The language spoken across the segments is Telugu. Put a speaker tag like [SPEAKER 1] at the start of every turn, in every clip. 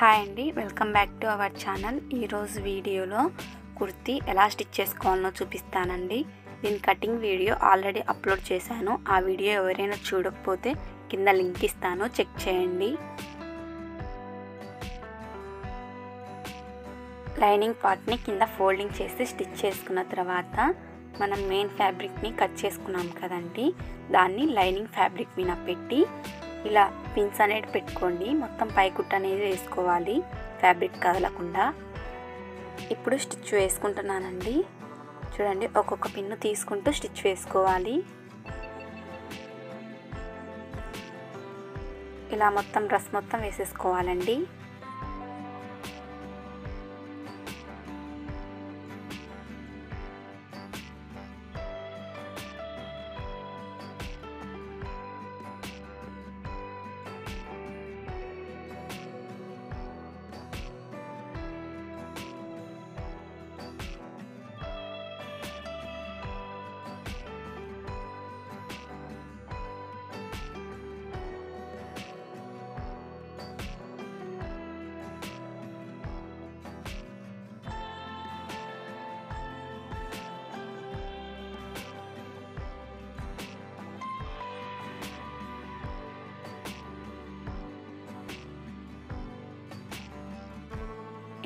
[SPEAKER 1] హాయ్ అండి. Welcome back to our channel. ఈరోజు వీడియోలో కుర్తీ ఎలా స్టిచ్ చేసుకోవాలో చూపిస్తానండి. దీని కటింగ్ వీడియో ఆల్రెడీ అప్లోడ్ చేశాను. ఆ వీడియో ఎవరైనా చూడకపోతే కింద లింక్ ఇస్తాను. చెక్ చేయండి. లైనింగ్ పార్ట్ని కింద ఫోల్డింగ్ చేసి స్టిచ్ చేసుకున్న తర్వాత మనం మెయిన్ ఫ్యాబ్రిక్ని కట్ చేసుకున్నాం కదండి. దాన్ని లైనింగ్ ఫ్యాబ్రిక్ మీద పెట్టి ఇలా పిన్స్ అనేది పెట్టుకోండి. మొత్తం పైకుట్ అనేది వేసుకోవాలి. ఫ్యాబ్రిక్ కదలకుండా. ఇప్పుడు స్టిచ్ వేసుకుంటున్నానండి. చూడండి ఒక్కొక్క పిన్ను తీసుకుంటూ స్టిచ్ వేసుకోవాలి. ఇలా మొత్తం డ్రెస్ మొత్తం వేసేసుకోవాలండి.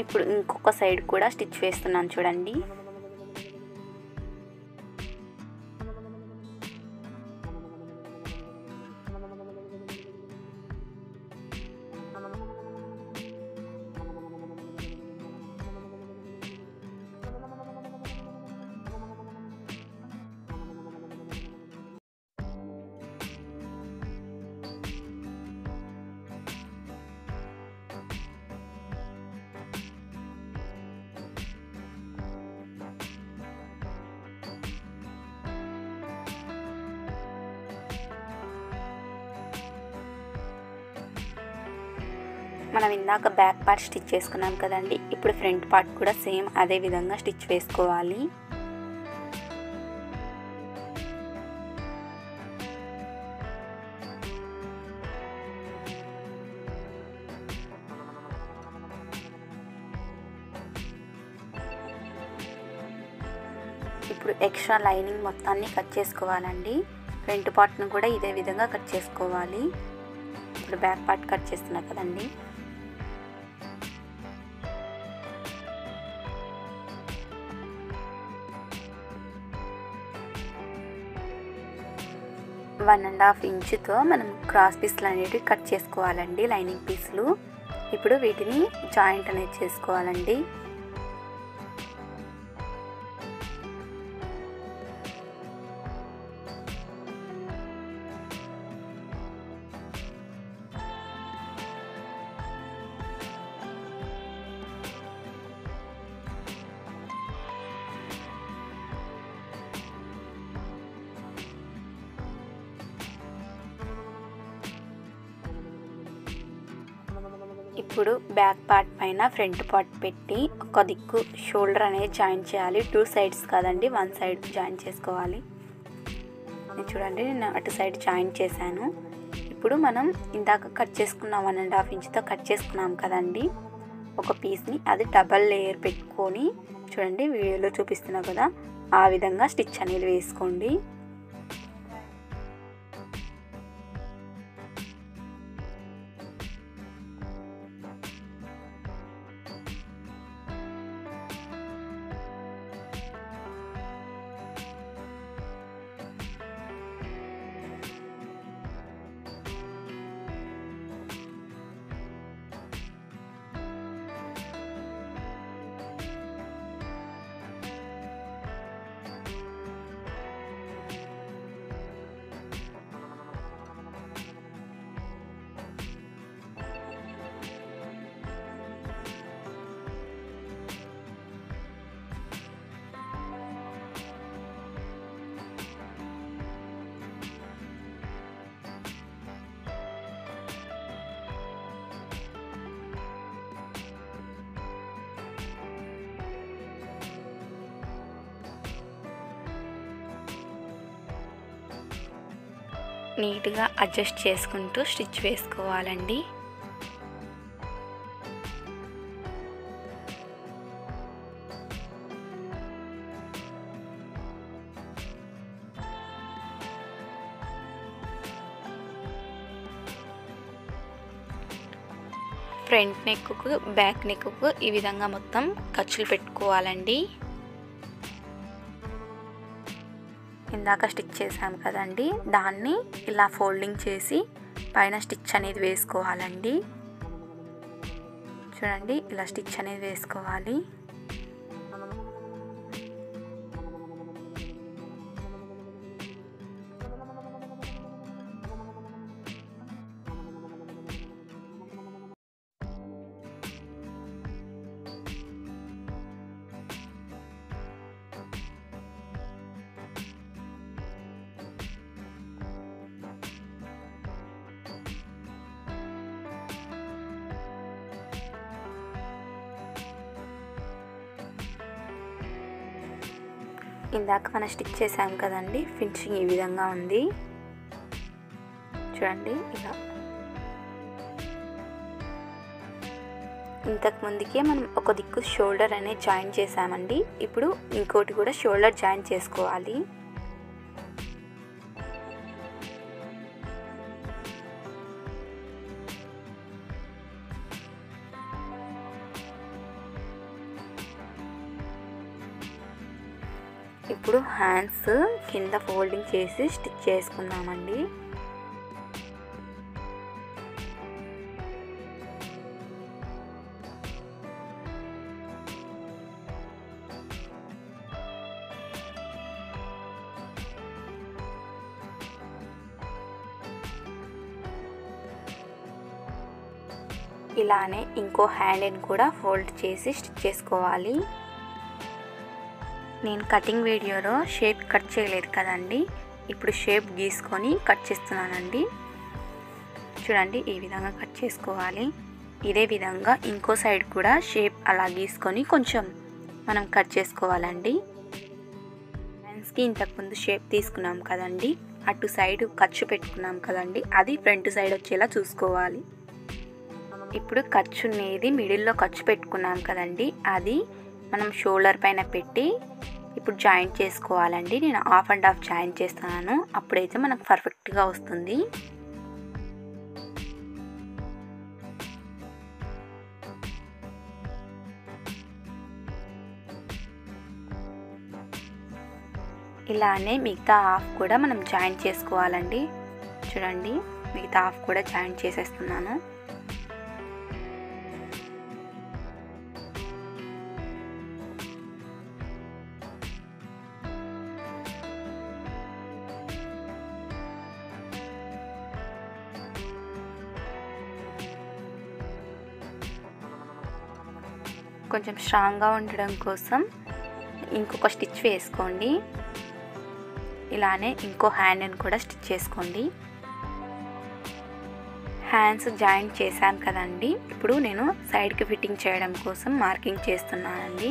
[SPEAKER 1] ఇప్పుడు ఇంకొక సైడ్ కూడా స్టిచ్ వేస్తున్నాను చూడండి. మనం ఇందాక బ్యాక్ పార్ట్ స్టిచ్ చేసుకున్నాం కదండి. ఇప్పుడు ఫ్రంట్ పార్ట్ కూడా సేమ్ అదే విధంగా స్టిచ్ వేసుకోవాలి. ఇప్పుడు ఎక్స్ట్రా లైనింగ్ మొత్తాన్ని కట్ చేసుకోవాలండి. ఫ్రంట్ పార్ట్ను కూడా ఇదే విధంగా కట్ చేసుకోవాలి. ఇప్పుడు బ్యాక్ పార్ట్ కట్ చేస్తున్నా కదండి. వన్ అండ్ హాఫ్ ఇంచుతో మనం క్రాస్ పీస్లు అనేవి కట్ చేసుకోవాలండి లైనింగ్ పీస్లు. ఇప్పుడు వీటిని జాయింట్ అనేది చేసుకోవాలండి. ఇప్పుడు బ్యాక్ పార్ట్ పైన ఫ్రంట్ పార్ట్ పెట్టి ఒక దిక్కు షోల్డర్ అనేది జాయిన్ చేయాలి. టూ సైడ్స్ కాదండి వన్ సైడ్ జాయిన్ చేసుకోవాలి. చూడండి నేను అటు సైడ్ జాయిన్ చేశాను. ఇప్పుడు మనం ఇందాక కట్ చేసుకున్న వన్ అండ్ హాఫ్ ఇంచ్తో కట్ చేసుకున్నాం కదండి. ఒక పీస్ని అది డబల్ లేయర్ పెట్టుకొని చూడండి వీడియోలో చూపిస్తున్నా కదా ఆ విధంగా స్టిచ్ అనేది వేసుకోండి. నీట్గా అడ్జస్ట్ చేసుకుంటూ స్టిచ్ వేసుకోవాలండి. ఫ్రంట్ నెక్కు బ్యాక్ నెక్కు ఈ విధంగా మొత్తం ఖర్చులు పెట్టుకోవాలండి. ఇందాక స్టిచ్ చేసాం కదండి. దాన్ని ఇలా ఫోల్డింగ్ చేసి పైన స్టిచ్ అనేది వేసుకోవాలండి. చూడండి ఇలా స్టిచ్ అనేది వేసుకోవాలి. ఇందాక మనం స్టిక్ చేసాం కదండి ఫినిషింగ్ ఈ విధంగా ఉంది. చూడండి ఇలా. ఇంతకు ముందుకే మనం ఒక దిక్కు షోల్డర్ అనేది జాయిన్ చేసామండి ఇప్పుడు ఇంకోటి కూడా షోల్డర్ జాయిన్ చేసుకోవాలి. ఇప్పుడు హ్యాండ్స్ కింద ఫోల్డింగ్ చేసి స్టిచ్ చేసుకుందామండి. ఇలానే ఇంకో హ్యాండ్ని కూడా ఫోల్డ్ చేసి స్టిచ్ చేసుకోవాలి. నేను కటింగ్ వీడియోలో షేప్ కట్ చేయలేదు కదండి. ఇప్పుడు షేప్ గీసుకొని కట్ చేస్తున్నానండి. చూడండి ఈ విధంగా కట్ చేసుకోవాలి. ఇదే విధంగా ఇంకో సైడ్ కూడా షేప్ అలా గీసుకొని కొంచెం మనం కట్ చేసుకోవాలండి. హ్యాండ్స్కి ఇంతకుముందు షేప్ తీసుకున్నాం కదండి. అటు సైడ్ ఖర్చు పెట్టుకున్నాం కదండి. అది ఫ్రంట్ సైడ్ వచ్చేలా చూసుకోవాలి. ఇప్పుడు ఖర్చు అనేది మిడిల్లో ఖర్చు పెట్టుకున్నాం కదండి. అది మనం షోల్డర్ పైన పెట్టి ఇప్పుడు జాయింట్ చేసుకోవాలండి. నేను హాఫ్ అండ్ హాఫ్ జాయింట్ చేస్తున్నాను అప్పుడైతే మనకు పర్ఫెక్ట్గా వస్తుంది. ఇలానే మిగతా హాఫ్ కూడా మనం జాయింట్ చేసుకోవాలండి. చూడండి మిగతా హాఫ్ కూడా జాయింట్ చేసేస్తున్నాను. కొంచెం స్ట్రాంగ్గా ఉండడం కోసం ఇంకొక స్టిచ్ వేసుకోండి. ఇలానే ఇంకో హ్యాండ్ని కూడా స్టిచ్ చేసుకోండి. హ్యాండ్స్ జాయింట్ చేశాను కదండి. ఇప్పుడు నేను సైడ్కి ఫిట్టింగ్ చేయడం కోసం మార్కింగ్ చేస్తున్నానండి.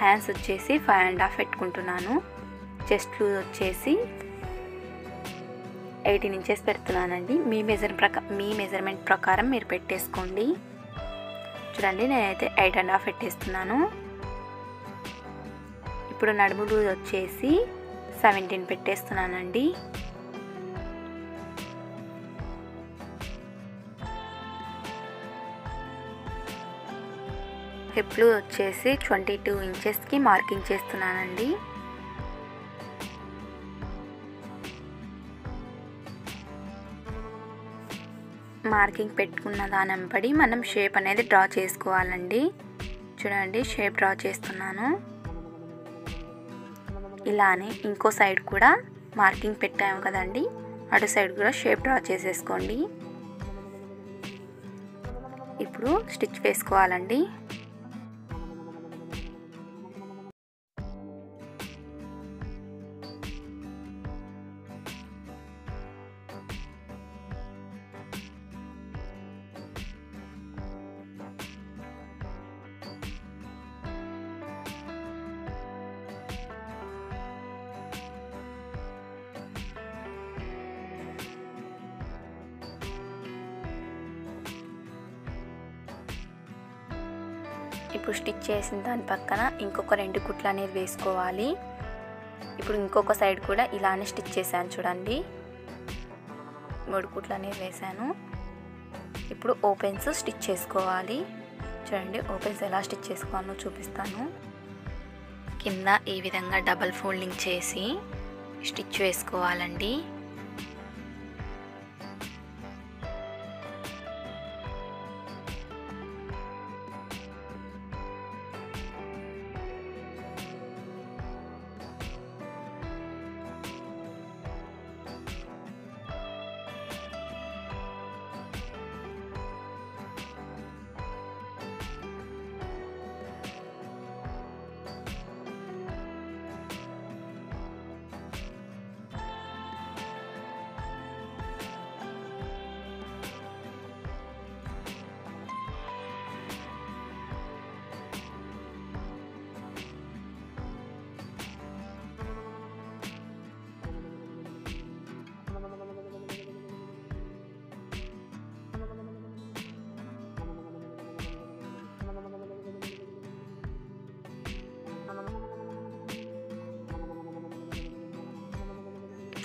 [SPEAKER 1] హ్యాండ్స్ వచ్చేసి ఫైవ్ అండ్ హాఫ్ పెట్టుకుంటున్నాను. చెస్ట్ వచ్చేసి ఎయిటీన్ ఇంచెస్ పెడుతున్నానండి. మీ మెజర్ ప్రకా మీ మెజర్మెంట్ ప్రకారం మీరు పెట్టేసుకోండి. చూడండి నేనైతే ఎయిట్ అండ్ హాఫ్ పెట్టేస్తున్నాను. ఇప్పుడు నడుము లూజ్ వచ్చేసి సెవెంటీన్ పెట్టేస్తున్నానండి. హిప్ వచ్చేసి ట్వంటీ టూ ఇంచెస్కి మార్కింగ్ చేస్తున్నానండి. మార్కింగ్ పెట్టుకున్న దాని బడి మనం షేప్ అనేది డ్రా చేసుకోవాలండి. చూడండి షేప్ డ్రా చేస్తున్నాను. ఇలానే ఇంకో సైడ్ కూడా మార్కింగ్ పెట్టాము కదండి. అటు సైడ్ కూడా షేప్ డ్రా చేసేసుకోండి. ఇప్పుడు స్టిచ్ వేసుకోవాలండి. ఇప్పుడు స్టిచ్ చేసిన దాని పక్కన ఇంకొక రెండు కుట్లు అనేది వేసుకోవాలి. ఇప్పుడు ఇంకొక సైడ్ కూడా ఇలానే స్టిచ్ చేశాను చూడండి. మూడు కుట్లు అనేది వేసాను ఇప్పుడు ఓపెన్స్ స్టిచ్ చేసుకోవాలి. చూడండి ఓపెన్స్ ఎలా స్టిచ్ చేసుకోవాలో చూపిస్తాను. కింద ఈ విధంగా డబల్ ఫోల్డింగ్ చేసి స్టిచ్ వేసుకోవాలండి.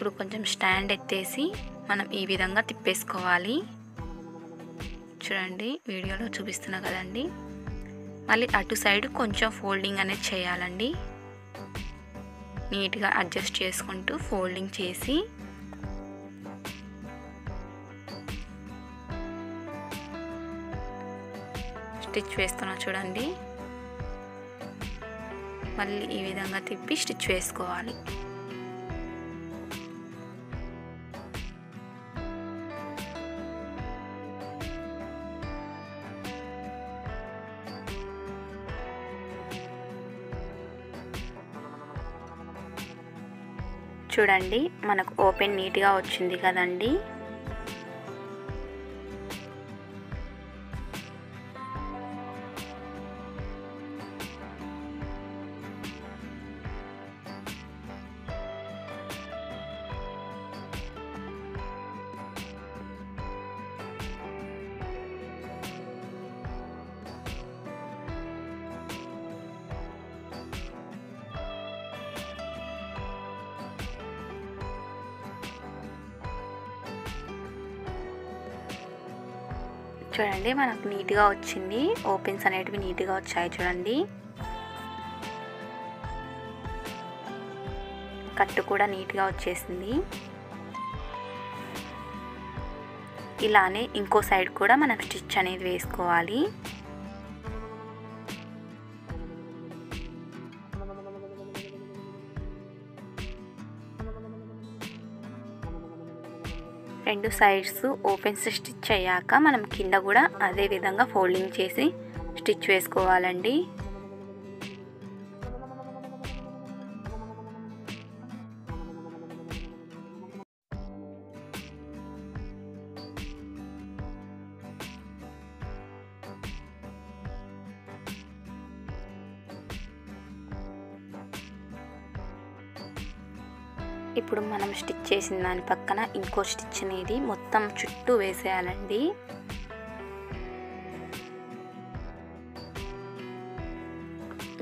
[SPEAKER 1] ఇప్పుడు కొంచెం స్టాండ్ ఎత్తేసి మనం ఈ విధంగా తిప్పేసుకోవాలి. చూడండి వీడియోలో చూపిస్తున్నా కదండి. మళ్ళీ అటు సైడ్ కొంచెం ఫోల్డింగ్ అనేది చేయాలండి. నీట్గా అడ్జస్ట్ చేసుకుంటూ ఫోల్డింగ్ చేసి స్టిచ్ వేస్తున్నా చూడండి. మళ్ళీ ఈ విధంగా తిప్పి స్టిచ్ వేసుకోవాలి. చూడండి మనకు ఓపెన్ నీట్గా వచ్చింది కదండి. చూడండి మనకు నీట్గా వచ్చింది. ఓపెన్స్ అనేటివి నీట్గా వచ్చాయి చూడండి. కట్టు కూడా నీట్గా వచ్చేసింది. ఇలానే ఇంకో సైడ్ కూడా మనం స్టిచ్ అనేది వేసుకోవాలి. రెండు సైడ్స్ ఓపెన్స్ స్టిచ్ అయ్యాక మనం కింద కూడా అదే విధంగా ఫోల్డింగ్ చేసి స్టిచ్ వేసుకోవాలండి. ఇప్పుడు మనం స్టిచ్ చేసిన దాని పక్కన ఇంకో స్టిచ్ అనేది మొత్తం చుట్టూ వేసేయాలండి.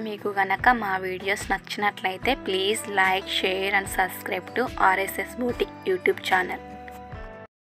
[SPEAKER 1] మీకు గనక మా వీడియోస్ నచ్చినట్లయితే please like share and subscribe to RSS boutique YouTube channel.